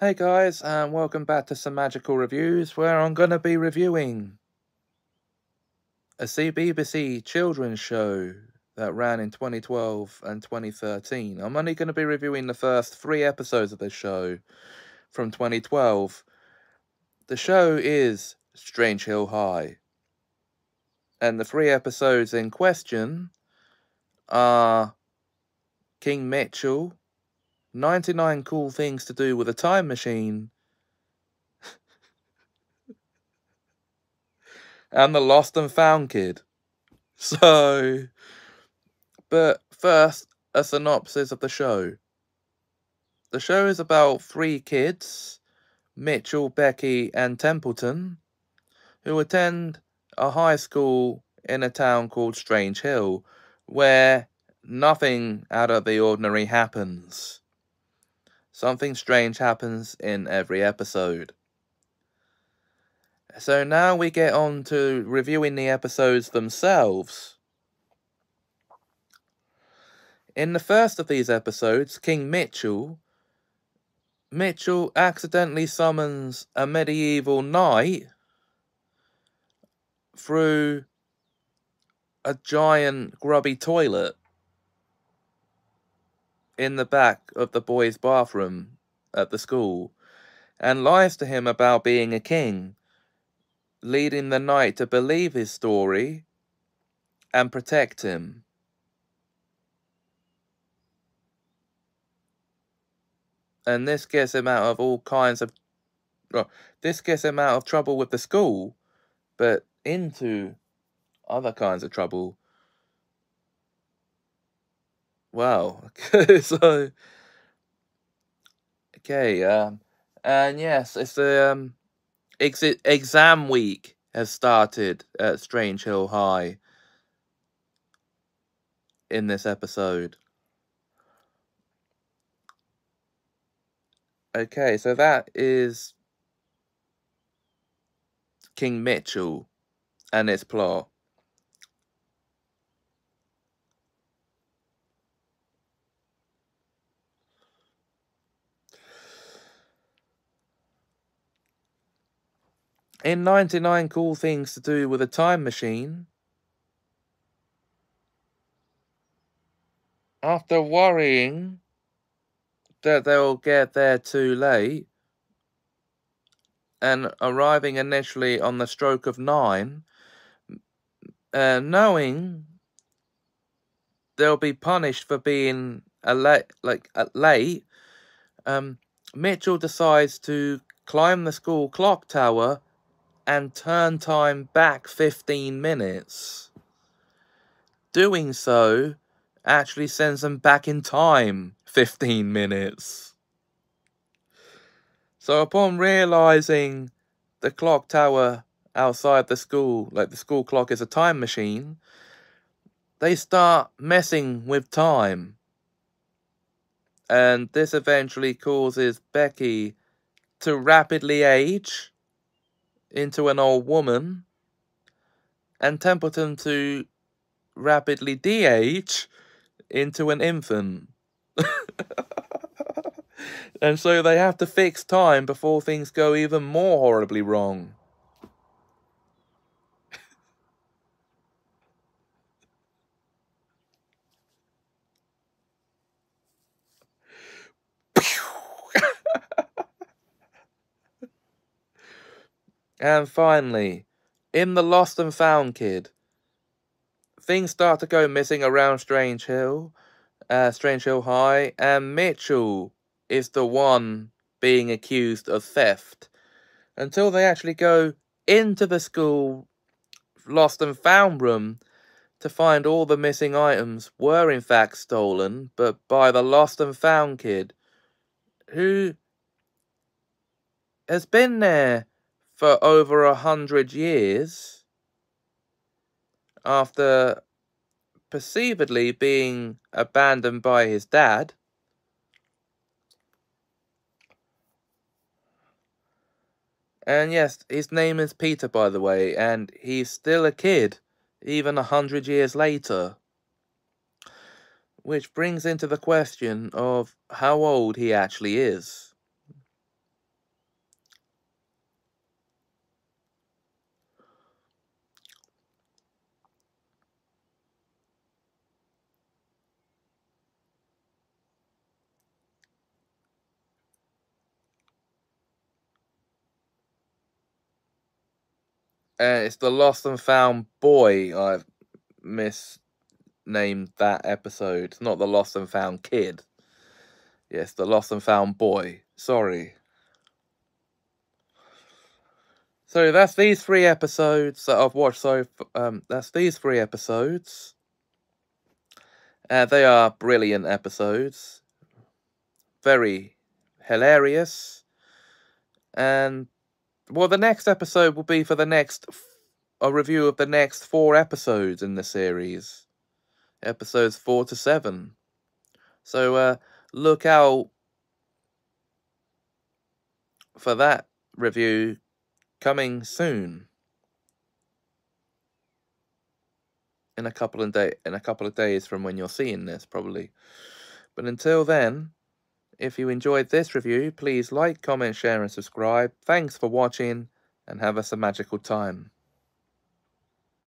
Hey guys, and welcome back to Semajical reviews where I'm going to be reviewing a CBBC children's show that ran in 2012 and 2013. I'm only going to be reviewing the first three episodes of this show from 2012. The show is Strange Hill High, and the three episodes in question are King Mitchell, 99 cool things to do with a time machine. and the lost and found kid. So, but first, a synopsis of the show. The show is about three kids, Mitchell, Becky, and Templeton, who attend a high school in a town called Strange Hill, where nothing out of the ordinary happens. Something strange happens in every episode. So now we get on to reviewing the episodes themselves. In the first of these episodes, King Mitchell, Mitchell accidentally summons a medieval knight through a giant grubby toilet in the back of the boy's bathroom at the school and lies to him about being a king, leading the knight to believe his story and protect him. And this gets him out of all kinds of. Well, this gets him out of trouble with the school, but into other kinds of trouble Wow. so okay, um, and yes, it's the um, exit exam week has started at Strange Hill High in this episode. Okay, so that is King Mitchell and its plot. In 99 Cool Things to Do with a Time Machine, after worrying that they'll get there too late, and arriving initially on the stroke of nine, uh, knowing they'll be punished for being late, like late, um, Mitchell decides to climb the school clock tower and turn time back 15 minutes. Doing so actually sends them back in time 15 minutes. So upon realizing the clock tower outside the school, like the school clock is a time machine, they start messing with time. And this eventually causes Becky to rapidly age into an old woman, and Templeton to rapidly de-age into an infant. and so they have to fix time before things go even more horribly wrong. And finally, in The Lost and Found Kid, things start to go missing around Strange Hill, uh, Strange Hill High, and Mitchell is the one being accused of theft until they actually go into the school lost and found room to find all the missing items were in fact stolen, but by the lost and found kid, who has been there for over a hundred years after perceivedly being abandoned by his dad. And yes, his name is Peter, by the way, and he's still a kid, even a hundred years later. Which brings into the question of how old he actually is. Uh, it's the Lost and Found Boy. I've misnamed that episode. Not the Lost and Found Kid. Yes, the Lost and Found Boy. Sorry. So that's these three episodes that I've watched. So um, that's these three episodes. Uh, they are brilliant episodes. Very hilarious. And well, the next episode will be for the next a review of the next four episodes in the series, episodes four to seven. So uh, look out for that review coming soon. In a couple of day in a couple of days from when you're seeing this, probably. But until then, if you enjoyed this review, please like, comment, share, and subscribe. Thanks for watching, and have us a magical time.